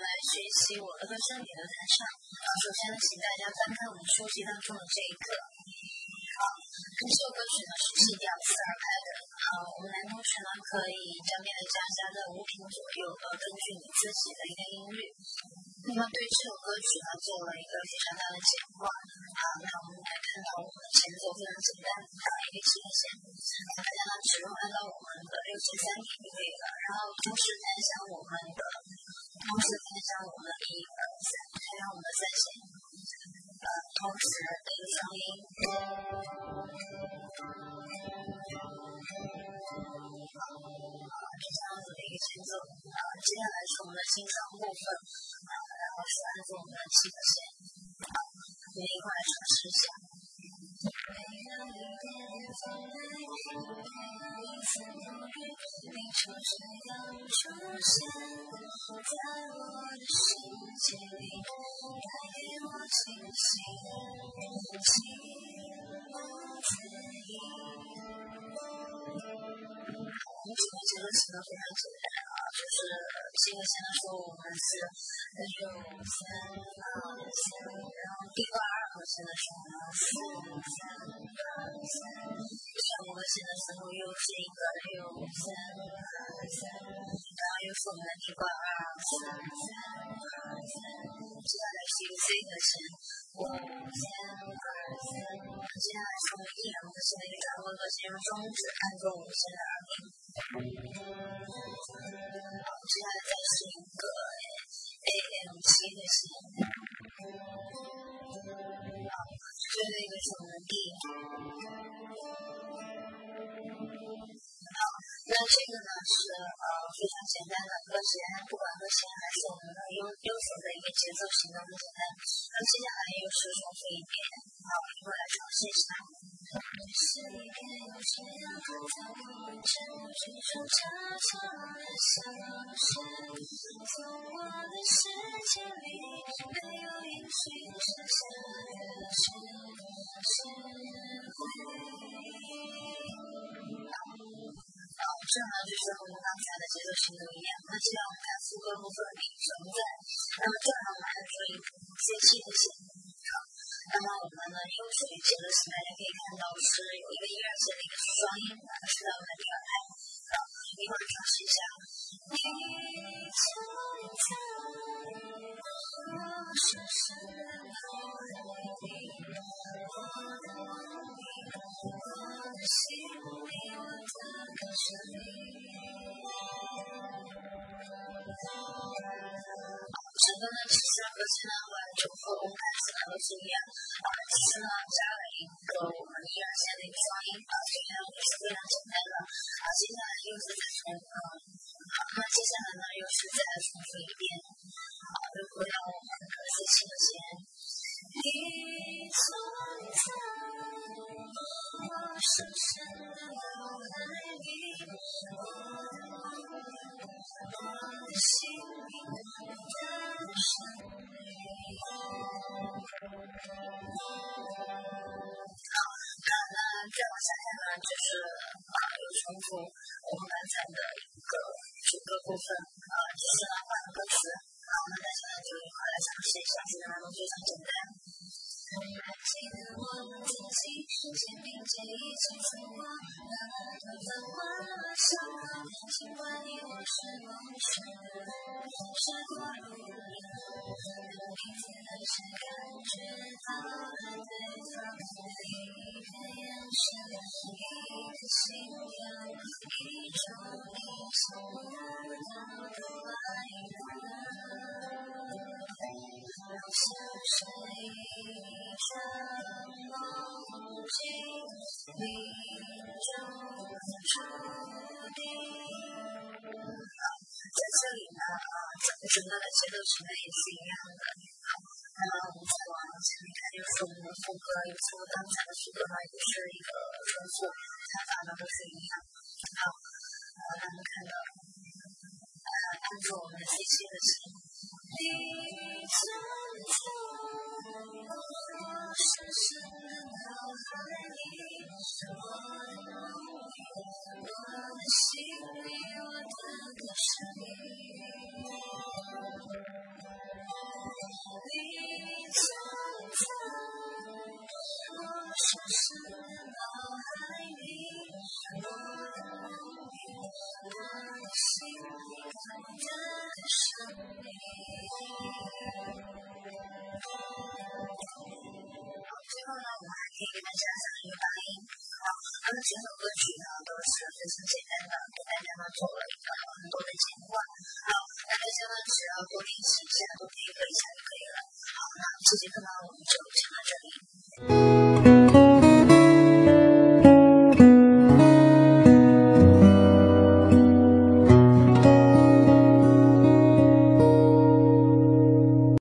来学习我的歌声，你的弹唱。首先，请大家翻开我们书籍当中的这一课。好，这首歌曲呢是 C 调四二拍的。啊，我们男同学呢可以将面的加加在五品左右，呃，根据你自己的一个音律。那么对这首歌曲呢做了一个非常大的简化。啊，那我们来看到我们的前奏非常简单，打一个七弦，大家呢只用按照我们的六七三就可以了。然后同时弹响我们的，同时弹响我们的一二三，弹响我们的三弦。呃，同时的一个声音。这样子的一个节奏，啊，接下来是我们的清唱部分，啊，然后是按照我们的七个弦，啊，我们一块来尝试一下。现在说我们是用三二三，然后第二和弦的时候呢四三二三，第五个弦的时候又是一个六三二三，然后又是我们的第二四三二三，接下来是一个 C 和弦五三二三，接下来是我们一两个弦的一个转换和弦，用中指按住五弦的耳鸣。好，接下来再是一个 A M 七的弦，最后一个是我们的 D。好，那这个呢是呃非常简单的和弦，不管和弦还是我们的右右手的一个节奏型的很简单。那接下来又是重复一遍，好，一会儿来尝试一下。这呢就是和我们刚才的节奏型都一样。那接下来我们看副歌部分里存在。那么这儿呢，我们按出一个 C 七的弦。好，那么我们呢又属于节奏型，大家可以看到是有一个一二线的一个双音，然后是在我们的第二拍。好，一会儿尝试一下。你存在我深深的脑海里，我的梦里，我的心，整个呢，其实和前两段就和我们开始的都是一样，啊，只是呢加了一个我们一二线的一个双音，啊，这样也是非常简单的。啊，接下来又是再重复，啊，那接下来呢又是再重复一遍，啊，又回到我们的 C 七的心里，我的生命。好，那呢再往下看呢，就是呃有重复我们刚才的一个主歌部分，啊，只是呢换了歌词。好，那大家就一块来尝试一下，基本上都非常简单。还记得我们曾经肩并肩一起走过那段繁华笑容，尽管你我是陌生人，时光如流，能彼此很深感觉到了对方的一个眼神，一个信仰，一种意想不到的爱整整个的节奏型呢也是一样的。好，那么我们再往前面看，就是我们的副歌，有时候刚才的副歌呢也是一个重复，唱法呢都是一样。好，呃，那我们看到，呃，按照我们的 C 七的弦。你存在好最后呢我还可以给大家讲一个发音好那么整首歌曲呢都是非常简单的给大家呢做了一个很多的简化好那大家呢只要多练习一下多配合一下就可以了好那这节课呢我们就讲到这里。